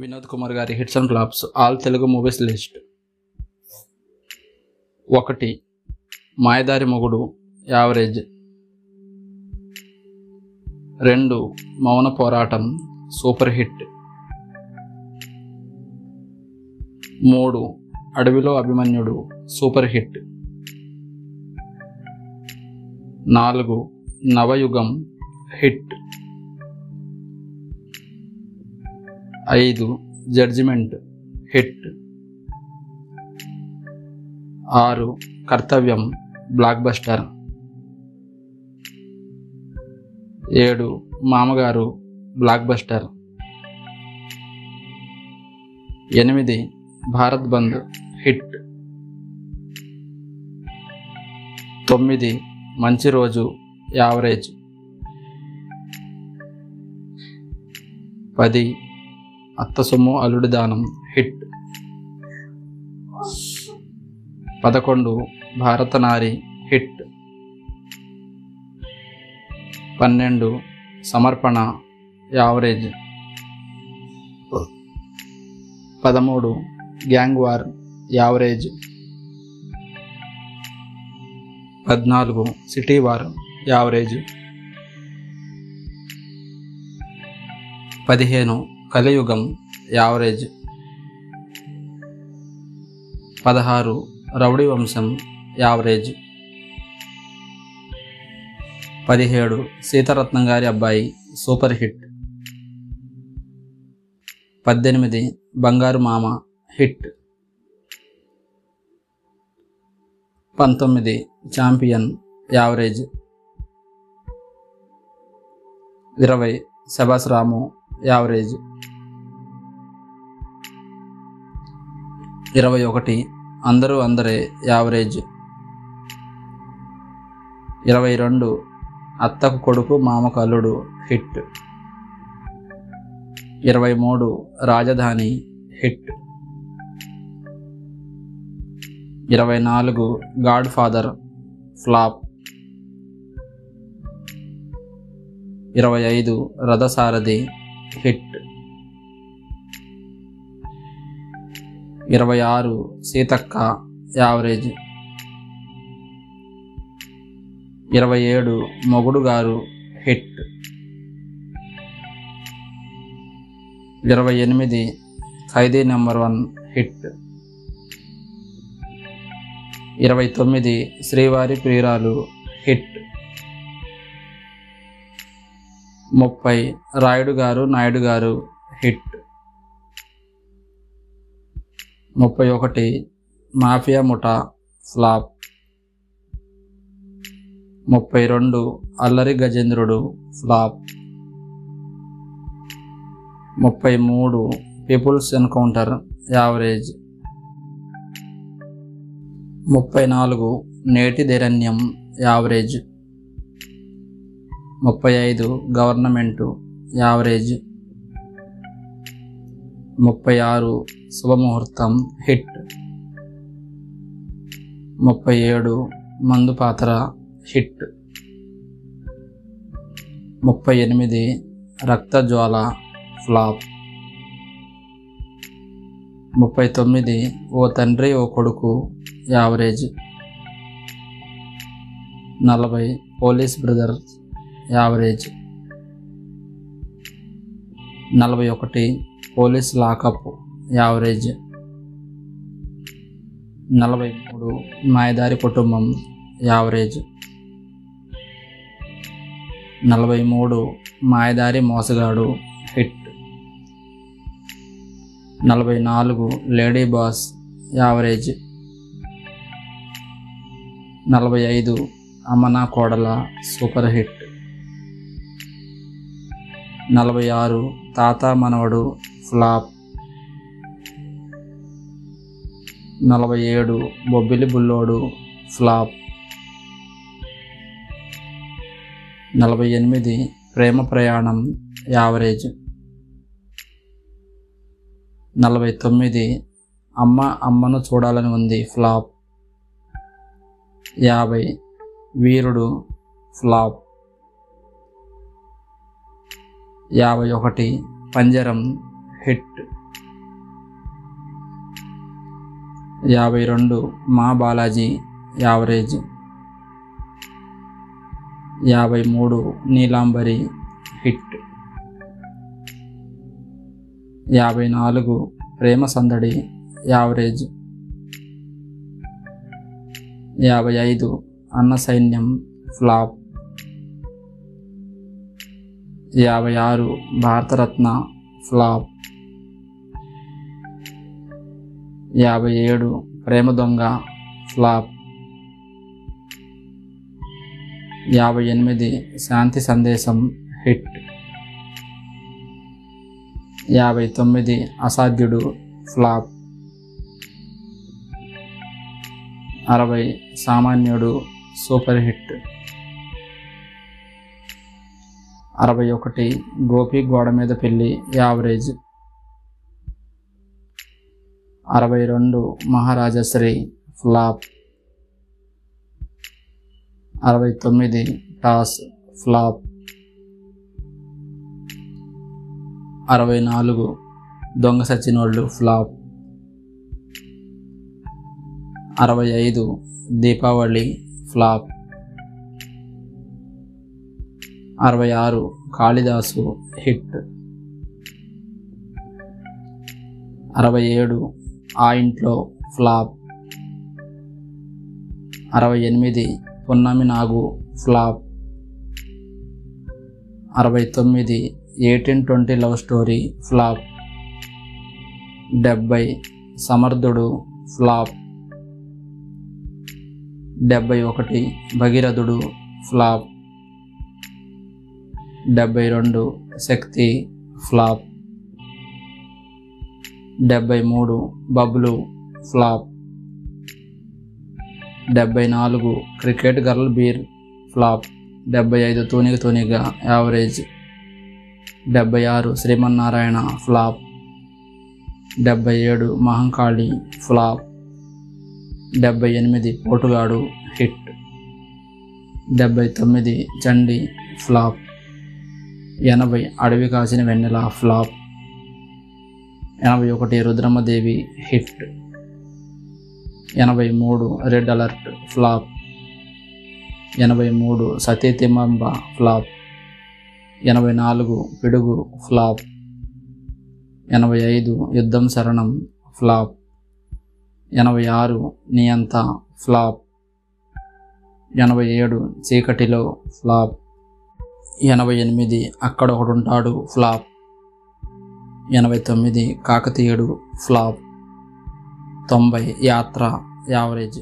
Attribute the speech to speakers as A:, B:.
A: వినోద్ కుమార్ గారి hits and flops all Telugu movies list ఒకటి మాయదారి మొగుడు యావరేజ్ రెండు మౌన పోరాటం సూపర్ హిట్ మూడు అడవిలో అభిమన్యుడు సూపర్ హిట్ నాలుగు నవయుగం హిట్ ఐదు జడ్జిమెంట్ హిట్ ఆరు కర్తవ్యం బ్లాక్ బస్టర్ ఏడు మామగారు బ్లాక్ బస్టర్ ఎనిమిది భారత్ బంద్ హిట్ తొమ్మిది మంచి రోజు యావరేజ్ పది అత్త సొమ్ము అల్లుడి దానం హిట్. పదకొండు భారతనారి హిట్. పన్నెండు సమర్పణ యావరేజ్. పదమూడు గ్యాంగ్ వార్ యావరేజ్. పద్నాలుగు సిటీ వార్ యావరేజ్. పదిహేను కలియుగం యావరేజ్. పదహారు రౌడీ వంశం యావరేజ్. పదిహేడు సీతారత్నం గారి అబ్బాయి సూపర్ హిట్. పద్దెనిమిది బంగారు మామ హిట్. పంతొమ్మిది ఛాంపియన్ యావరేజ్. ఇరవై శబాస్ రాము యావరేజ్. ఇరవై ఒకటి అందరూ అందరే యావరేజ్. ఇరవై రెండు అత్తకు కొడుకు మామకు అల్లుడు హిట్. ఇరవై మూడు రాజధాని హిట్. ఇరవై నాలుగు గాడ్ ఫాదర్ ఫ్లాప్. ఇరవై ఐదు రథసారథి హిట్. ఇరవై ఆరు సీతక్క యావరేజ్. ఇరవై ఏడు మొగుడు గారు హిట్. ఇరవై ఎనిమిది ఖైదీ నెంబర్ వన్ హిట్. ఇరవై తొమ్మిది శ్రీవారి ప్రియురాలు హిట్. ముప్పై. రాయుడు గారు నాయుడు గారు హిట్. ముప్పై ఒకటి. మాఫియా ముఠా ఫ్లాప్. ముప్పై రెండు. అల్లరి గజేంద్రుడు ఫ్లాప్. ముప్పై మూడు. People's encounter average. ముప్పై నాలుగు. నేటి దైరణ్యం యావరేజ్. ముప్పై ఐదు గవర్నమెంటు యావరేజ్. ముప్పై ఆరు శుభముహూర్తం హిట్. ముప్పై ఏడు మందు పాత్ర హిట్. ముప్పై ఎనిమిది రక్తజ్వాల ఫ్లాప్. ముప్పై తొమ్మిది ఓ తండ్రి ఓ కొడుకు యావరేజ్. నలభై పోలీస్ బ్రదర్స్ యావరేజ్. నలభై ఒకటి పోలీస్ లాకప్ యావరేజ్. నలభై మూడు మాయదారి కుటుంబం యావరేజ్. నలభై మూడు మాయదారి మోసగాడు హిట్. నలభై నాలుగు లేడీ బాస్ యావరేజ్. నలభై ఐదు అమనా కోడల సూపర్ హిట్. నలభై ఆరు తాత మనవడు ఫ్లాప్. నలభై ఏడు బొబ్బిలి బుల్లోడు ఫ్లాప్. నలభై ఎనిమిది ప్రేమ ప్రయాణం యావరేజ్. నలభై తొమ్మిది అమ్మ అమ్మను చూడాలని ఉంది ఫ్లాప్. యాభై. వీరుడు ఫ్లాప్. యాభై ఒకటి పంజరం హిట్. యాభై రెండు మా బాలాజీ యావరేజ్. యాభై మూడు నీలాంబరి హిట్. యాభై నాలుగు ప్రేమ సందడి యావరేజ్. యాభై ఐదు అన్న సైన్యం ఫ్లాప్. యాభై ఆరు భారతరత్న ఫ్లాప్. యాభై ఏడు ప్రేమ దొంగ ఫ్లాప్. యాభై ఎనిమిది శాంతి సందేశం హిట్. యాభై తొమ్మిది అసాధ్యుడు ఫ్లాప్. అరవై సామాన్యుడు సూపర్ హిట్. అరవై ఒకటి గోపి గోడ మీద పెళ్ళి యావరేజ్. అరవై రెండు మహారాజశ్రీ ఫ్లాప్. అరవై తొమ్మిది టాస్ ఫ్లాప్. అరవై నాలుగు దొంగ సచ్చినోళ్ళు ఫ్లాప్. అరవై ఐదు దీపావళి ఫ్లాప్. అరవై ఆరు కాళిదాసు హిట్. అరవై ఏడు ఆ ఇంట్లో ఫ్లాప్. అరవై ఎనిమిది పున్నమి నాగు ఫ్లాప్. అరవై తొమ్మిది eighteen twenty love story flop. డెబ్బై సమర్థుడు ఫ్లాప్. డెబ్బై ఒకటి భగీరథుడు ఫ్లాప్. డెబ్బై రెండు శక్తి ఫ్లాప్. డెబ్బై మూడు బబ్లు ఫ్లాప్. డెబ్బై నాలుగు క్రికెట్ గర్ల్ బీర్ ఫ్లాప్. డెబ్బై ఐదు తూనిగ తూనిగా యావరేజ్. డెబ్బై ఆరు శ్రీమన్నారాయణ ఫ్లాప్. డెబ్బై ఏడు మహంకాళి ఫ్లాప్. డెబ్బై ఎనిమిది పోటుగాడు హిట్. డెబ్బై తొమ్మిది చండి ఫ్లాప్. ఎనభై అడవి కాసిన వెన్నెల ఫ్లాప్. ఎనభై ఒకటి రుద్రమ్మదేవి హిట్. ఎనభై మూడు రెడ్ అలర్ట్ ఫ్లాప్. ఎనభై మూడు సతీతిమంబ ఫ్లాప్. ఎనభై నాలుగు పిడుగు ఫ్లాప్. ఎనభై ఐదు యుద్ధం శరణం ఫ్లాప్. ఎనభై ఆరు నియంత ఫ్లాప్. ఎనభై ఏడు చీకటిలో ఫ్లాప్. ఎనభై ఎనిమిది అక్కడ ఒకడుంటాడు ఫ్లాప్. ఎనభై తొమ్మిది కాకతీయుడు ఫ్లాప్. తొంభై యాత్ర యావరేజ్.